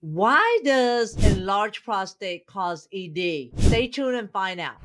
Why does enlarged prostate cause ED? Stay tuned and find out.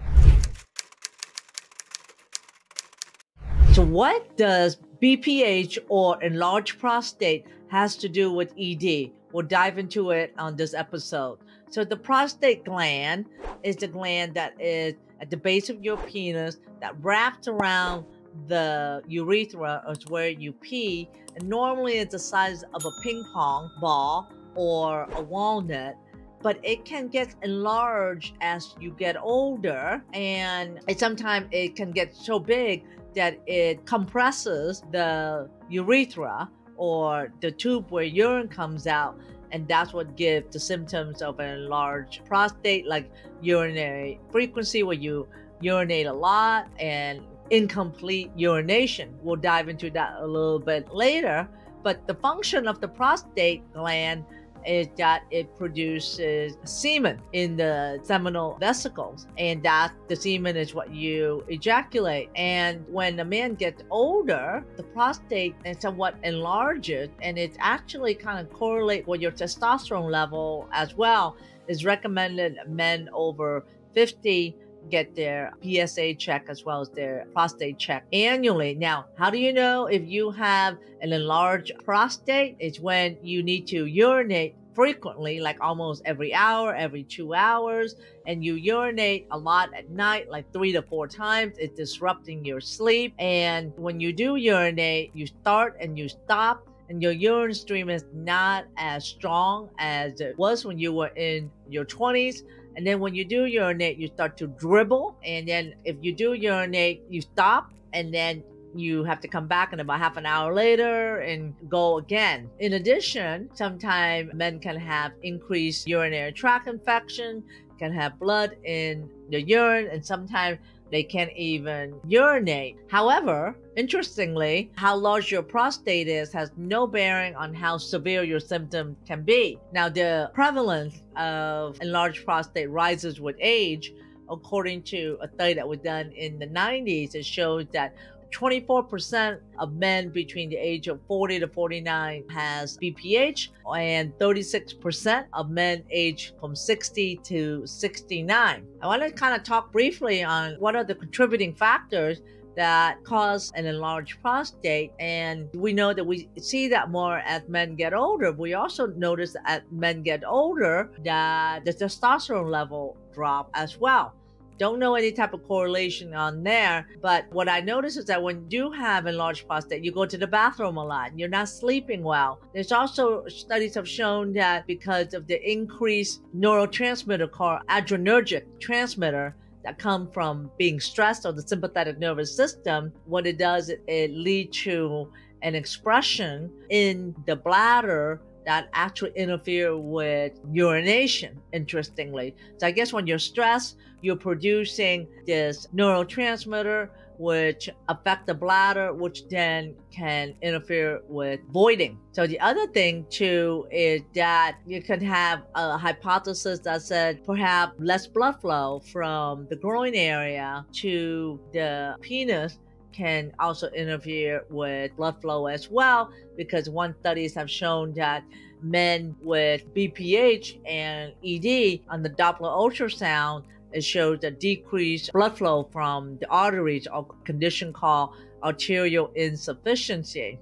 So, what does BPH or enlarged prostate has to do with ED? We'll dive into it on this episode. So, the prostate gland is the gland that is at the base of your penis that wraps around the urethra, is where you pee, and normally it's the size of a ping pong ball or a walnut but it can get enlarged as you get older and sometimes it can get so big that it compresses the urethra or the tube where urine comes out and that's what gives the symptoms of an enlarged prostate like urinary frequency where you urinate a lot and incomplete urination. We'll dive into that a little bit later but the function of the prostate gland is that it produces semen in the seminal vesicles, and that the semen is what you ejaculate. And when a man gets older, the prostate is somewhat enlarges, and it actually kind of correlate with your testosterone level as well. Is recommended men over 50 get their PSA check as well as their prostate check annually. Now, how do you know if you have an enlarged prostate? It's when you need to urinate frequently, like almost every hour, every two hours, and you urinate a lot at night, like three to four times, it's disrupting your sleep. And when you do urinate, you start and you stop and your urine stream is not as strong as it was when you were in your 20s. And then when you do urinate, you start to dribble. And then if you do urinate, you stop and then you have to come back in about half an hour later and go again. In addition, sometimes men can have increased urinary tract infection, can have blood in the urine, and sometimes they can't even urinate. However, interestingly, how large your prostate is has no bearing on how severe your symptoms can be. Now, the prevalence of enlarged prostate rises with age. According to a study that was done in the 90s, it shows that 24% of men between the age of 40 to 49 has BPH and 36% of men aged from 60 to 69. I want to kind of talk briefly on what are the contributing factors that cause an enlarged prostate. And we know that we see that more as men get older. We also notice that as men get older that the testosterone level drop as well. Don't know any type of correlation on there, but what I notice is that when you do have enlarged prostate, you go to the bathroom a lot. You're not sleeping well. There's also studies have shown that because of the increased neurotransmitter called adrenergic transmitter, that come from being stressed on the sympathetic nervous system, what it does, it, it leads to an expression in the bladder that actually interfere with urination, interestingly. So I guess when you're stressed, you're producing this neurotransmitter which affect the bladder, which then can interfere with voiding. So the other thing too is that you can have a hypothesis that said perhaps less blood flow from the groin area to the penis can also interfere with blood flow as well because one studies have shown that men with BPH and ED on the Doppler ultrasound it shows a decreased blood flow from the arteries a condition called arterial insufficiency.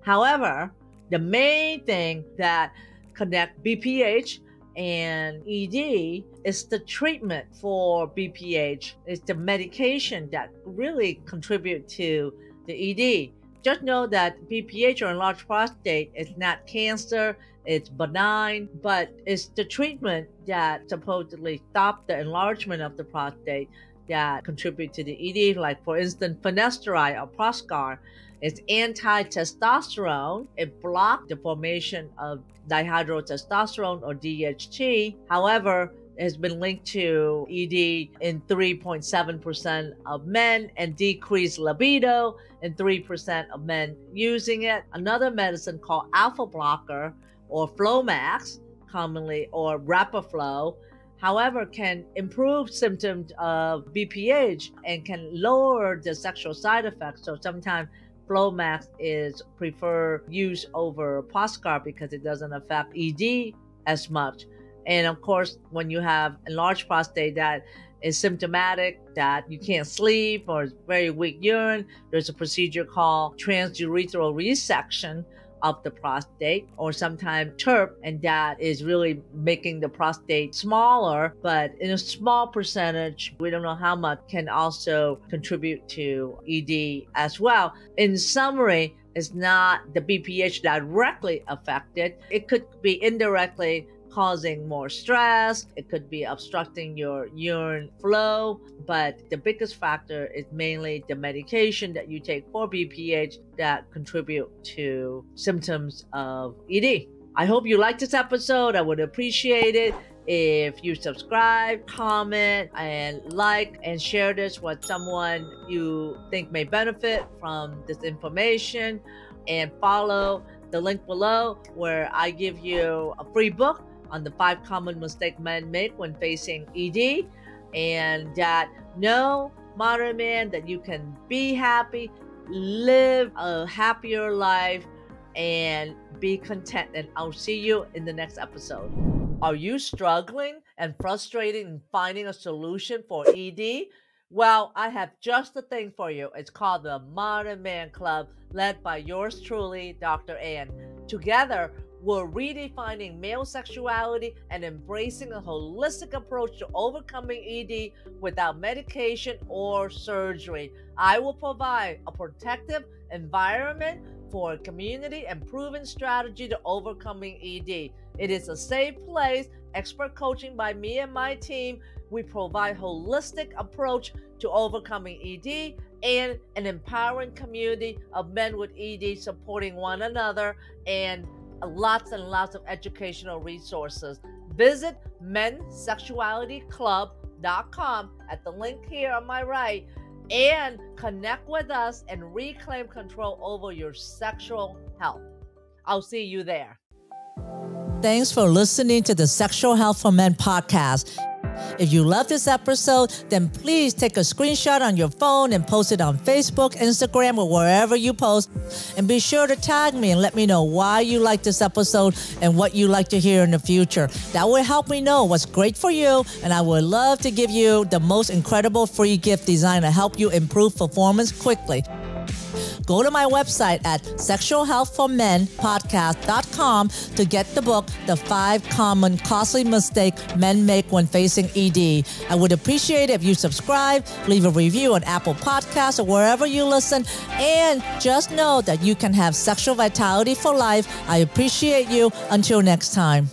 However, the main thing that connect BPH and ED is the treatment for BPH. It's the medication that really contribute to the ED. Just know that BPH or enlarged prostate is not cancer, it's benign, but it's the treatment that supposedly stop the enlargement of the prostate that contribute to the ED. Like for instance, finasteride or Proscar is anti-testosterone. It blocks the formation of dihydrotestosterone or DHT. However, it has been linked to ED in 3.7% of men and decreased libido in 3% of men using it. Another medicine called alpha blocker or Flomax, commonly, or Rapaflo, however, can improve symptoms of BPH and can lower the sexual side effects. So sometimes Flomax is preferred use over Proscar because it doesn't affect ED as much. And of course, when you have enlarged prostate that is symptomatic, that you can't sleep or very weak urine, there's a procedure called transurethral resection of the prostate or sometimes TURP, and that is really making the prostate smaller, but in a small percentage, we don't know how much, can also contribute to ED as well. In summary, it's not the BPH directly affected, it could be indirectly causing more stress. It could be obstructing your urine flow. But the biggest factor is mainly the medication that you take for BPH that contribute to symptoms of ED. I hope you liked this episode. I would appreciate it if you subscribe, comment, and like and share this with someone you think may benefit from this information. And follow the link below where I give you a free book on the five common mistakes men make when facing ED, and that no modern man that you can be happy, live a happier life, and be content. And I'll see you in the next episode. Are you struggling and frustrated in finding a solution for ED? Well, I have just the thing for you. It's called the Modern Man Club, led by yours truly, Dr. Anne. Together, we're redefining male sexuality and embracing a holistic approach to overcoming ED without medication or surgery. I will provide a protective environment for a community and proven strategy to overcoming ED. It is a safe place, expert coaching by me and my team. We provide holistic approach to overcoming ED and an empowering community of men with ED supporting one another and lots and lots of educational resources. Visit mensexualityclub.com at the link here on my right and connect with us and reclaim control over your sexual health. I'll see you there. Thanks for listening to the Sexual Health for Men podcast. If you love this episode, then please take a screenshot on your phone and post it on Facebook, Instagram, or wherever you post. And be sure to tag me and let me know why you like this episode and what you like to hear in the future. That will help me know what's great for you, and I would love to give you the most incredible free gift designed to help you improve performance quickly go to my website at sexualhealthformenpodcast.com to get the book, The Five Common Costly Mistakes Men Make When Facing ED. I would appreciate it if you subscribe, leave a review on Apple Podcasts or wherever you listen, and just know that you can have sexual vitality for life. I appreciate you. Until next time.